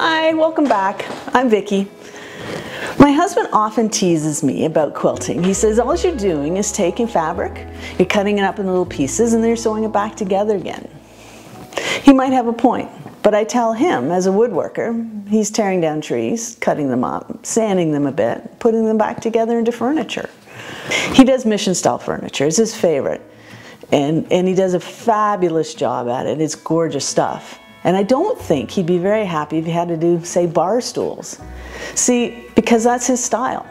Hi, welcome back. I'm Vicki. My husband often teases me about quilting. He says all you're doing is taking fabric, you're cutting it up in little pieces, and then you're sewing it back together again. He might have a point, but I tell him as a woodworker, he's tearing down trees, cutting them up, sanding them a bit, putting them back together into furniture. He does mission style furniture, it's his favorite. And, and he does a fabulous job at it. It's gorgeous stuff. And I don't think he'd be very happy if he had to do, say, bar stools. See, because that's his style.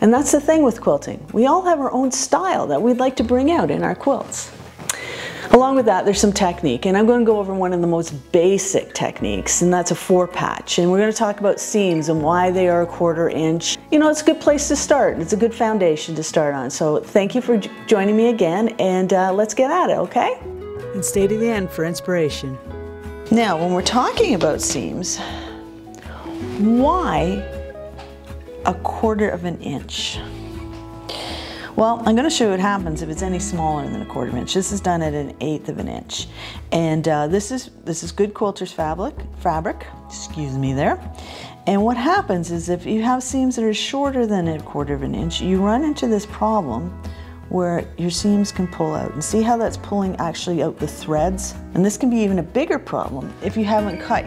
And that's the thing with quilting. We all have our own style that we'd like to bring out in our quilts. Along with that, there's some technique, and I'm going to go over one of the most basic techniques, and that's a four patch. And we're going to talk about seams and why they are a quarter inch. You know, it's a good place to start. It's a good foundation to start on. So thank you for joining me again, and uh, let's get at it, okay? And stay to the end for inspiration. Now, when we're talking about seams, why a quarter of an inch? Well, I'm going to show you what happens if it's any smaller than a quarter of an inch. This is done at an eighth of an inch. And uh, this is this is good quilter's fabric, fabric, excuse me there. And what happens is if you have seams that are shorter than a quarter of an inch, you run into this problem where your seams can pull out. And see how that's pulling actually out the threads? And this can be even a bigger problem if you haven't cut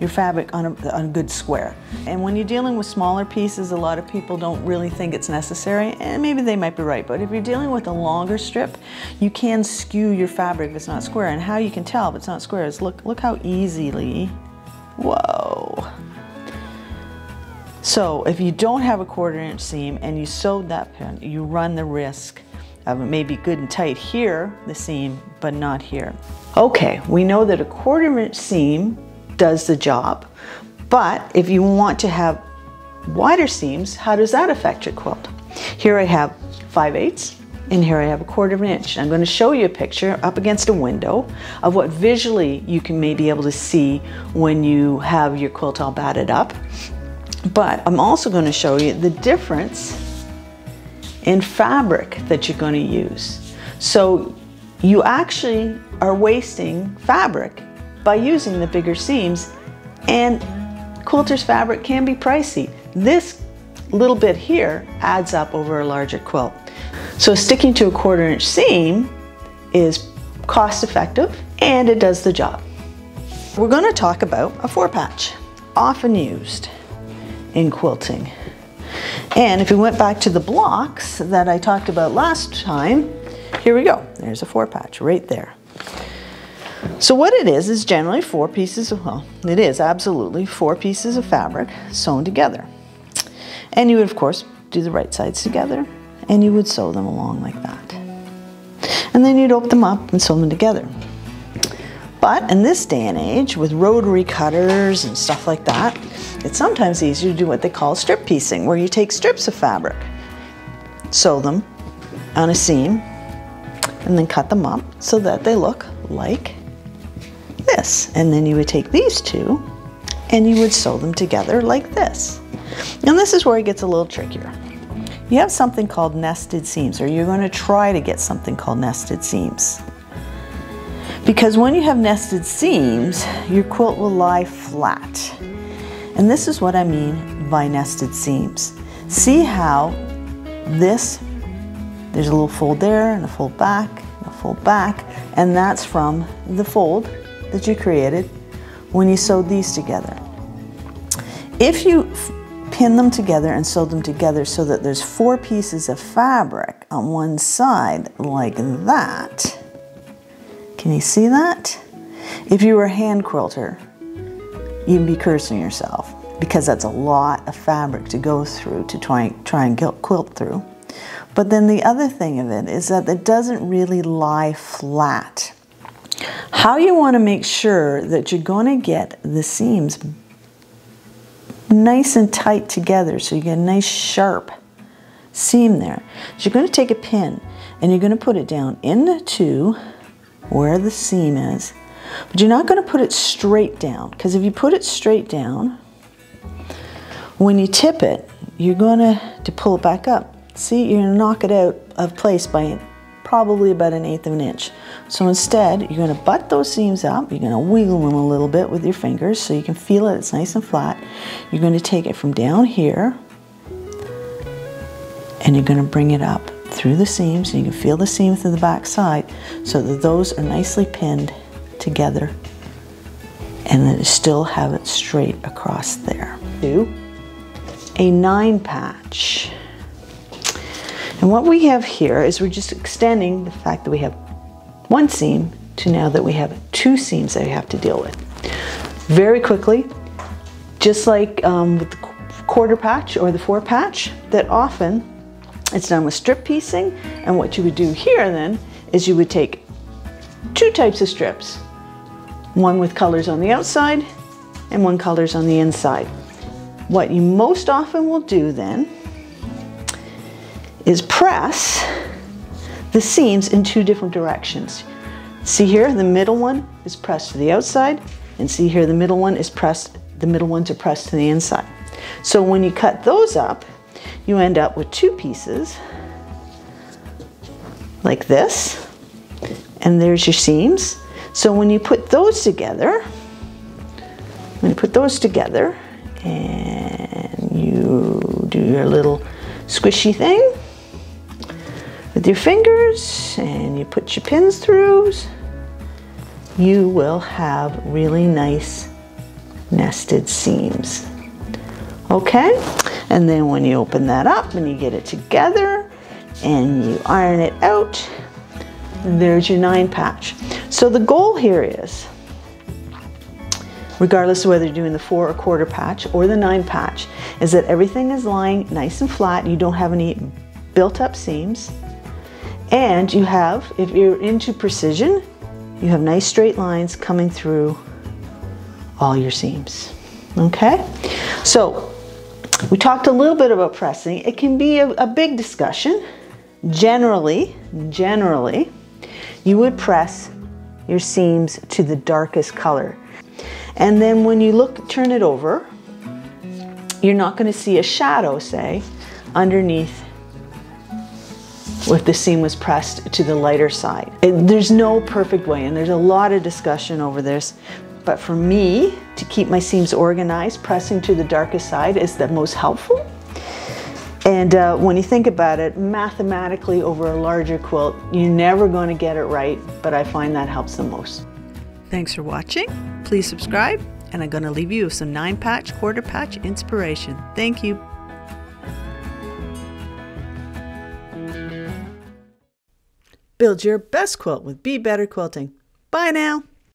your fabric on a, on a, good square. And when you're dealing with smaller pieces, a lot of people don't really think it's necessary, and maybe they might be right, but if you're dealing with a longer strip, you can skew your fabric if it's not square. And how you can tell if it's not square is look, look how easily, whoa, so if you don't have a quarter inch seam and you sewed that pin, you run the risk of it may be good and tight here, the seam, but not here. Okay, we know that a quarter inch seam does the job, but if you want to have wider seams, how does that affect your quilt? Here I have 5 eighths and here I have a quarter of an inch. I'm going to show you a picture up against a window of what visually you can maybe be able to see when you have your quilt all batted up. But I'm also going to show you the difference in fabric that you're going to use. So you actually are wasting fabric by using the bigger seams and quilter's fabric can be pricey. This little bit here adds up over a larger quilt. So sticking to a quarter inch seam is cost effective and it does the job. We're going to talk about a four patch, often used in quilting. And if we went back to the blocks that I talked about last time, here we go. There's a four patch right there. So what it is, is generally four pieces of, well, it is absolutely four pieces of fabric sewn together. And you would, of course, do the right sides together, and you would sew them along like that. And then you'd open them up and sew them together. But in this day and age, with rotary cutters and stuff like that, it's sometimes easier to do what they call strip piecing, where you take strips of fabric, sew them on a seam, and then cut them up so that they look like this. And then you would take these two and you would sew them together like this. And this is where it gets a little trickier. You have something called nested seams, or you're going to try to get something called nested seams. Because when you have nested seams, your quilt will lie flat. And this is what I mean by nested seams. See how this, there's a little fold there and a fold back, and a fold back, and that's from the fold that you created when you sewed these together. If you pin them together and sew them together so that there's four pieces of fabric on one side like that, can you see that? If you were a hand quilter, you'd be cursing yourself because that's a lot of fabric to go through to try, try and quilt through. But then the other thing of it is that it doesn't really lie flat. How you want to make sure that you're going to get the seams nice and tight together so you get a nice sharp seam there. So you're going to take a pin and you're going to put it down into where the seam is. But you're not going to put it straight down because if you put it straight down, when you tip it, you're going to, to pull it back up. See, you're going to knock it out of place by probably about an eighth of an inch. So instead, you're going to butt those seams up. You're going to wiggle them a little bit with your fingers so you can feel it. It's nice and flat. You're going to take it from down here and you're going to bring it up through the seams. And you can feel the seam through the back side so that those are nicely pinned together and then still have it straight across there. Do a nine patch. And what we have here is we're just extending the fact that we have one seam to now that we have two seams that we have to deal with. Very quickly, just like um, with the quarter patch or the four patch, that often it's done with strip piecing. And what you would do here then is you would take two types of strips, one with colors on the outside and one colors on the inside. What you most often will do then is press the seams in two different directions. See here, the middle one is pressed to the outside, and see here, the middle one is pressed, the middle ones are pressed to the inside. So when you cut those up, you end up with two pieces like this, and there's your seams. So when you put those together, when you put those together, and you do your little squishy thing, with your fingers and you put your pins through, you will have really nice nested seams. Okay, and then when you open that up and you get it together and you iron it out, there's your nine patch. So the goal here is, regardless of whether you're doing the four or quarter patch or the nine patch, is that everything is lying nice and flat. You don't have any built up seams. And you have, if you're into precision, you have nice straight lines coming through all your seams. Okay? So, we talked a little bit about pressing. It can be a, a big discussion. Generally, generally, you would press your seams to the darkest color. And then when you look, turn it over, you're not going to see a shadow, say, underneath if the seam was pressed to the lighter side. It, there's no perfect way, and there's a lot of discussion over this. But for me, to keep my seams organized, pressing to the darkest side is the most helpful. And uh, when you think about it, mathematically over a larger quilt, you're never going to get it right, but I find that helps the most. Thanks for watching. Please subscribe, and I'm going to leave you with some nine patch, quarter patch inspiration. Thank you. Build your best quilt with Bee Better Quilting. Bye now.